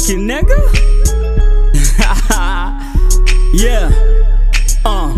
cocky nigga. yeah. Uh.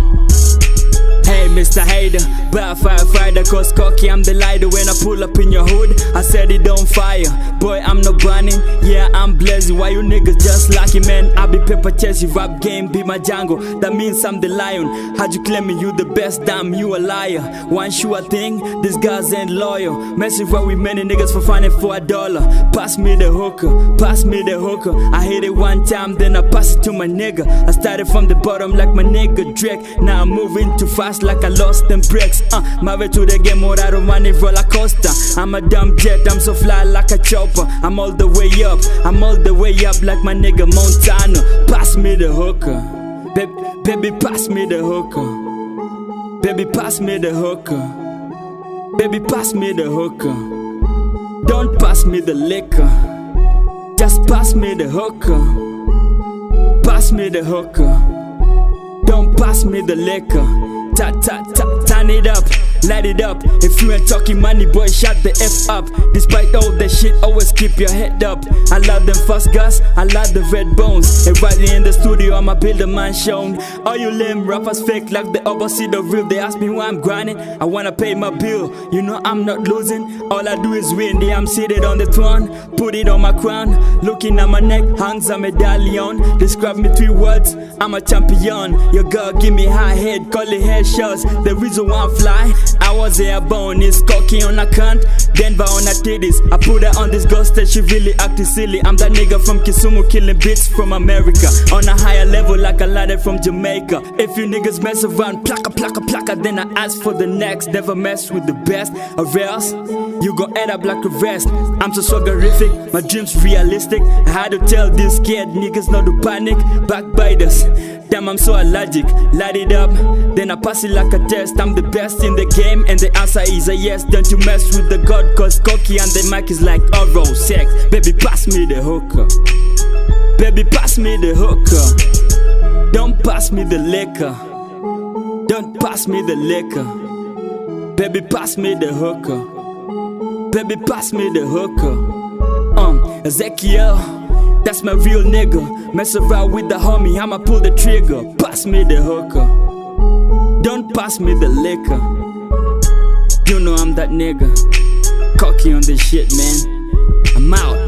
Hey, Mr. Hater, bad firefighter, cause Cockey, I'm the lighter. When I pull up in your hood, I set it on fire. Boy, I'm not burning, yeah, I'm blazing. Why you niggas just lucky, man? I be paper chase, rap game, be my jungle. That means I'm the lion. How'd you claiming you the best? Damn, you a liar. One sure thing, these guys ain't loyal. Messing with many niggas for finding for a dollar. Pass me the hookah, pass me the hookah. I hit it one time, then I pass it to my nigga. I started from the bottom like my nigga Drake. Now I'm moving too fast like I lost them brakes. Uh, married to the game, more out of money roller coaster. I'm a dumb jet, I'm so fly like a chopper. I'm all the way up, I'm all the way up like my nigga Montana. Pass me the hookah, baby, baby, pass me the hookah. Baby, pass me the hookah. Baby, pass me the hookah. Don't pass me the liquor. Just pass me the hookah. Pass me the hookah. Don't pass me the liquor. Ta ta ta, turn it up, light it up. If you ain't talking money, boy, shut the F up. Despite all the shit, always keep your head up. I love them fast gas, I love the red bones. And right in the studio, I'ma build a mansion. All you lame rappers fake like the opposite of real. They ask me why I'm grinding, I wanna pay my bill. You know I'm not losing, all I do is win. Yeah, I'm seated on the throne, put it on my crown. Looking at my neck, hangs a medallion. Describe me three words, I'm a champion. Your girl give me high head, call it headshots. The reason why I'm fly, I was airborne. It's Cockey on a cunt, Denver on her titties. I put her on this ghost that she really acting silly. I'm that nigga from Kisumu killing bitch from America. On a higher level like a ladder from Jamaica. If you niggas mess around, plaka plaka plaka, then I ask for the next. Never mess with the best, or else you gon' end up like a rest. I'm so swaggerific, my dreams realistic. I had to tell these scared niggas not to panic. Backbiters, damn I'm so allergic. Light it up, then I pass it like a test. I'm the best in the game, and the answer is a yes. Don't you mess with the god, cause cocky and the mic is like oral sex. Baby, pass me the hookah. Baby, pass me the hookah. Don't pass me the liquor. Don't pass me the liquor. Baby, pass me the hookah. Baby, pass me the hookah. Um, Ezekiel, that's my real nigga. Mess around with the homie, I'ma pull the trigger. Pass me the hookah. Don't pass me the liquor. You know I'm that nigga. Cocky on this shit, man. I'm out.